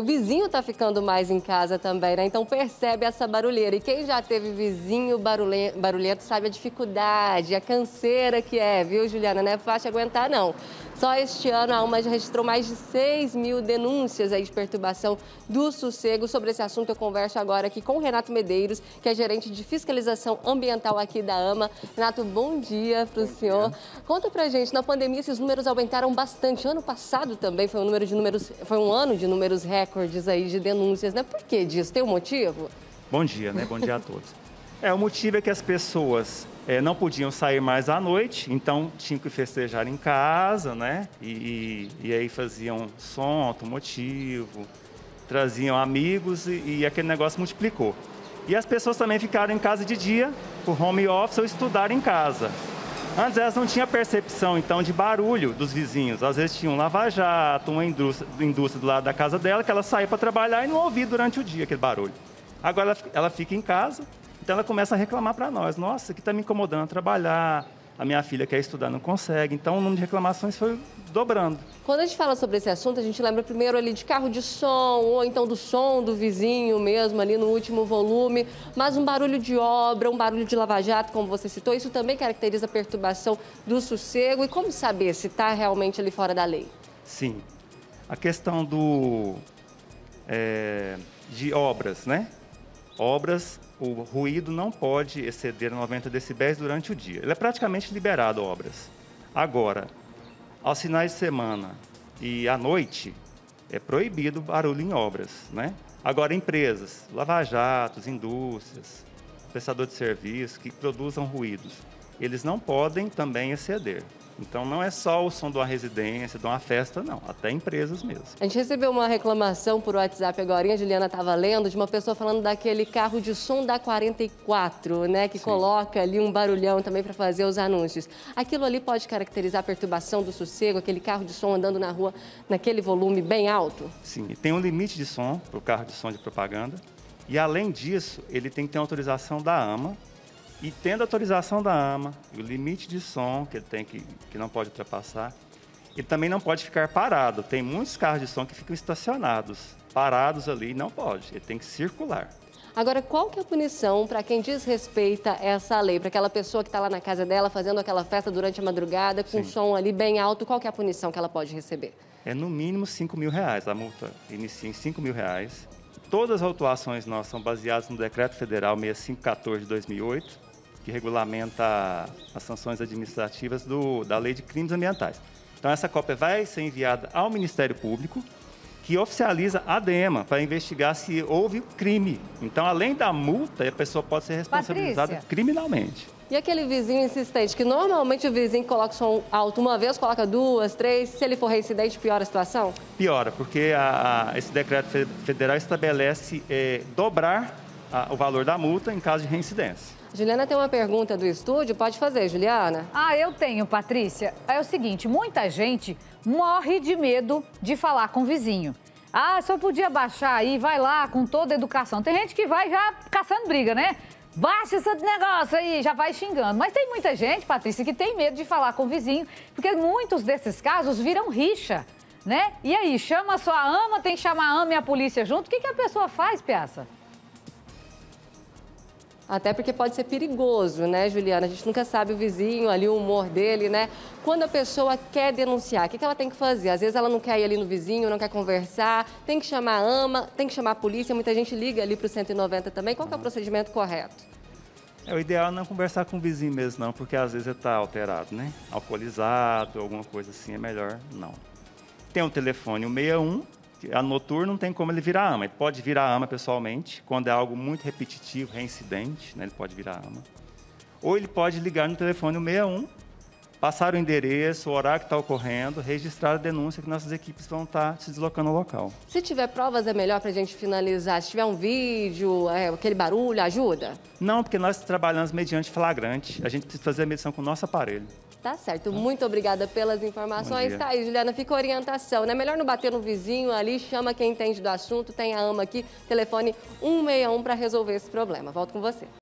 O vizinho tá ficando mais em casa também, né? Então percebe essa barulheira. E quem já teve vizinho barulhento sabe a dificuldade, a canseira que é, viu, Juliana? Não é fácil aguentar, não. Só este ano a UMA já registrou mais de 6 mil denúncias aí de perturbação do sossego. Sobre esse assunto eu converso agora aqui com o Renato Medeiros, que é gerente de fiscalização ambiental aqui da AMA. Renato, bom dia para o senhor. Dia. Conta pra gente, na pandemia esses números aumentaram bastante. Ano passado também foi um número de números, foi um ano de números recordes aí de denúncias, né? Por que disso? Tem um motivo? Bom dia, né? Bom dia a todos. É, o motivo é que as pessoas é, não podiam sair mais à noite, então tinham que festejar em casa, né? E, e aí faziam som automotivo, traziam amigos e, e, aquele negócio multiplicou. E as pessoas também ficaram em casa de dia, por home office ou estudar em casa. Antes elas não tinham percepção, então, de barulho dos vizinhos. Às vezes tinha um lava-jato, uma indústria, indústria do lado da casa dela, que ela saía para trabalhar e não ouvia durante o dia aquele barulho. Agora ela fica em casa, então ela começa a reclamar para nós: nossa, que está me incomodando trabalhar, a minha filha quer estudar, não consegue. Então o número de reclamações foi dobrando. Quando a gente fala sobre esse assunto, a gente lembra primeiro ali de carro de som, ou então do som do vizinho mesmo, ali no último volume. Mas um barulho de obra, um barulho de lava-jato, como você citou, isso também caracteriza a perturbação do sossego. E como saber se está realmente ali fora da lei? Sim. A questão do, é, de obras, né? Obras o ruído não pode exceder 90 decibéis durante o dia. Ele é praticamente liberado obras. Agora, aos finais de semana e à noite, é proibido barulho em obras, né? Agora, empresas, lava-jatos, indústrias, prestador de serviço que produzam ruídos, eles não podem também exceder. Então não é só o som de uma residência, de uma festa, não, até empresas mesmo. A gente recebeu uma reclamação por WhatsApp agora, a Juliana estava lendo, de uma pessoa falando daquele carro de som da 44, né, que Sim. coloca ali um barulhão também para fazer os anúncios. Aquilo ali pode caracterizar a perturbação do sossego, aquele carro de som andando na rua naquele volume bem alto? Sim, tem um limite de som para o carro de som de propaganda. E além disso, ele tem que ter autorização da AMA, e tendo autorização da AMA, o limite de som que ele tem que, que não pode ultrapassar, ele também não pode ficar parado. Tem muitos carros de som que ficam estacionados, parados ali, não pode. Ele tem que circular. Agora, qual que é a punição para quem desrespeita essa lei? Para aquela pessoa que está lá na casa dela fazendo aquela festa durante a madrugada, com Sim. som ali bem alto, qual que é a punição que ela pode receber? É no mínimo 5 mil reais. A multa inicia em 5 mil reais. Todas as autuações nossas são baseadas no Decreto Federal 6514 de 2008, que regulamenta as sanções administrativas do, da Lei de Crimes Ambientais. Então, essa cópia vai ser enviada ao Ministério Público, que oficializa a DEMA para investigar se houve crime. Então, além da multa, a pessoa pode ser responsabilizada Patrícia. criminalmente. E aquele vizinho insistente, que normalmente o vizinho coloca o som alto uma vez, coloca duas, três, se ele for reincidente, piora a situação? Piora, porque a, a, esse decreto federal estabelece é, dobrar a, o valor da multa em caso de reincidência. Juliana tem uma pergunta do estúdio, pode fazer, Juliana. Ah, eu tenho, Patrícia. É o seguinte, muita gente morre de medo de falar com o vizinho. Ah, só podia baixar aí, vai lá com toda a educação. Tem gente que vai já caçando briga, né? Baixa esse negócio aí, já vai xingando. Mas tem muita gente, Patrícia, que tem medo de falar com o vizinho, porque muitos desses casos viram rixa, né? E aí, chama a sua ama, tem que chamar a ama e a polícia junto. O que, que a pessoa faz, Piaça? Até porque pode ser perigoso, né, Juliana? A gente nunca sabe o vizinho ali, o humor dele, né? Quando a pessoa quer denunciar, o que ela tem que fazer? Às vezes ela não quer ir ali no vizinho, não quer conversar, tem que chamar a AMA, tem que chamar a polícia, muita gente liga ali para o 190 também. Qual é o procedimento correto? É, o ideal é não conversar com o vizinho mesmo, não, porque às vezes ele está alterado, né? Alcoolizado, alguma coisa assim, é melhor não. Tem o telefone, o 61 a noturno não tem como ele virar ama. Ele pode virar ama pessoalmente, quando é algo muito repetitivo, reincidente, né, ele pode virar ama. Ou ele pode ligar no telefone 61, passar o endereço, o horário que está ocorrendo, registrar a denúncia que nossas equipes vão estar tá se deslocando ao local. Se tiver provas, é melhor para a gente finalizar. Se tiver um vídeo, é, aquele barulho, ajuda? Não, porque nós trabalhamos mediante flagrante. A gente precisa fazer a medição com o nosso aparelho. Tá certo. Muito obrigada pelas informações. Tá aí, Juliana, fica orientação, né? Melhor não bater no vizinho ali, chama quem entende do assunto, tem a AMA aqui, telefone 161 para resolver esse problema. Volto com você.